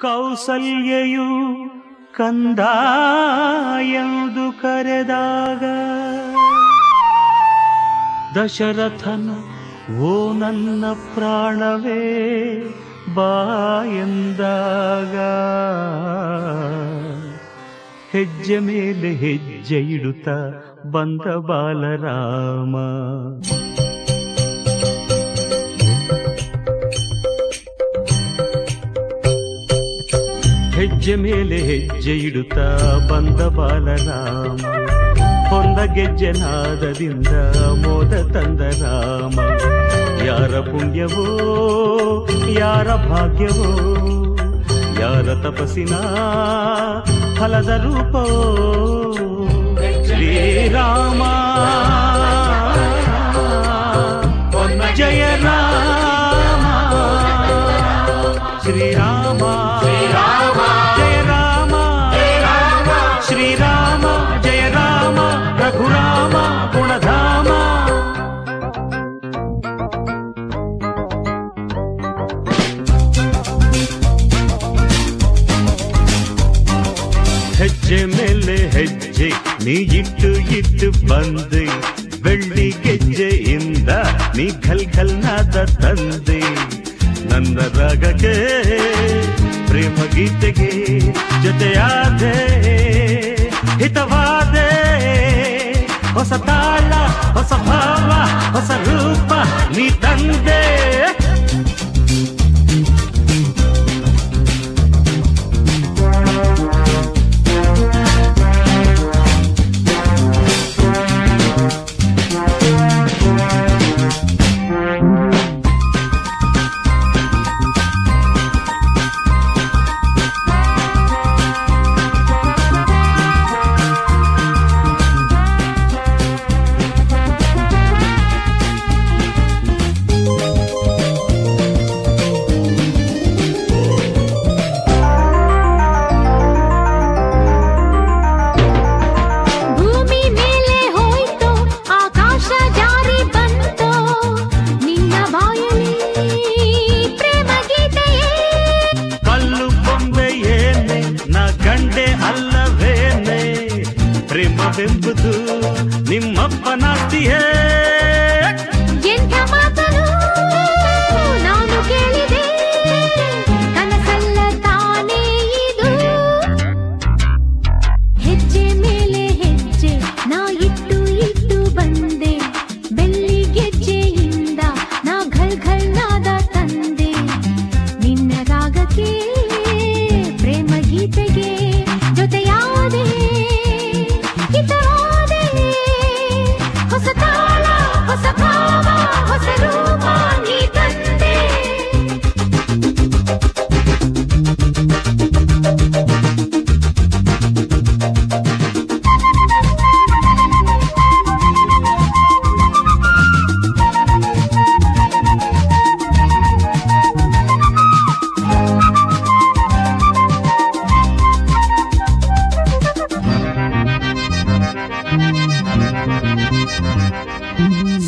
ಕೌಸಲ್ಯೆಯು ಕಂದ ಎಂದು ಕರೆದಾಗ, ದಶರಥನ, ಓ ನನ್ನ ಪ್ರಾಣವೇ ಬಾಯೆಂದಾಗ ಹೆಜ್ಜೆ ಮೇಲೆ ಹೆಜ್ಜೆ ಇಡುತ್ತ ಬಂದ ಬಾಲರಾಮ. ಹೆಜ್ಜೆ ಮೇಲೆ ಹೆಜ್ಜೆ ಇಡುತ್ತಾ ಬಂದ ಬಾಲರಾಮ. ಹೊಂದ ಗೆಜ್ಜೆ ನಾದದಿಂದ ಮೋದ ತಂದ ರಾಮ. ಯಾರ ಪುಣ್ಯವೋ, ಯಾರ ಭಾಗ್ಯವೋ, ಯಾರ ತಪಸ್ಸಿನ ಫಲದ ರೂಪವೋ. ಶ್ರೀರಾಮ ಹೆಜ್ಜೆ ಮೇಲೆ ಹೆಜ್ಜೆ ನೀ ಇಟ್ಟು ಇಟ್ಟು ಬಂದೆ. ಬೆಳ್ಳಿ ಗೆಜ್ಜೆಯಿಂದ ನೀ ಘಲ್ ಘಲ್ ನಾದ ತಂದೆ. ನನ್ನ ರಾಗಕ್ಕೆ ಪ್ರೇಮ ಗೀತೆಗೆ ಜೊತೆಯಾದೆ. ಹಿತವಾದೆ. ಹೊಸ ತಾಳ, ಹೊಸ ಭಾವ, ಹೊಸ ರೂಪ ನೀ ತಂದೆ.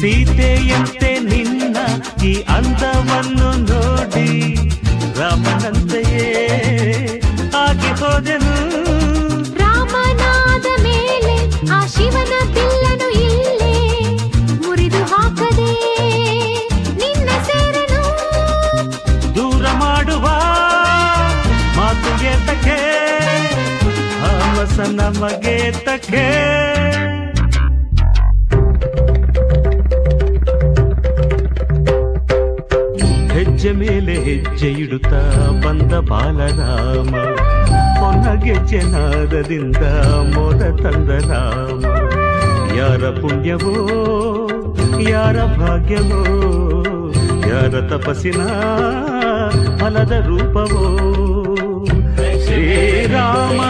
ಸೀತೆಯಂತೆ ನಿನ್ನ ಈ ಅಂದವನ್ನು ನೋಡಿ ರಾಮನಂತೆಯೇ ಆಗಿ ಹೋದೆನು. ರಾಮನಾದ ಮೇಲೆ ಆ ಶಿವನ ಬಿಲ್ಲನು ಇಲ್ಲೇ ಮುರಿದು ಹಾಕದೆ ನಿನ್ನ ಸೇರನು. ದೂರ ಮಾಡುವ ಮಾತು ಏತಕ್ಕೆ ನಮಗೆ ಹೆಜ್ಜೆ ಮೇಲೆ ಹೆಜ್ಜೆಯಿಡುತ್ತ ಬಂದ ಬಾಲರಾಮ ಗೆಜ್ಜೆ ನಾದದಿಂದ ಮೋದ ತಂದ ರಾಮ ಯಾರ ಪುಣ್ಯವೋ ಯಾರ ಭಾಗ್ಯವೋ ಯಾರ ತಪಸ್ಸಿನ ಫಲದ ರೂಪವೋ ಶ್ರೀರಾಮ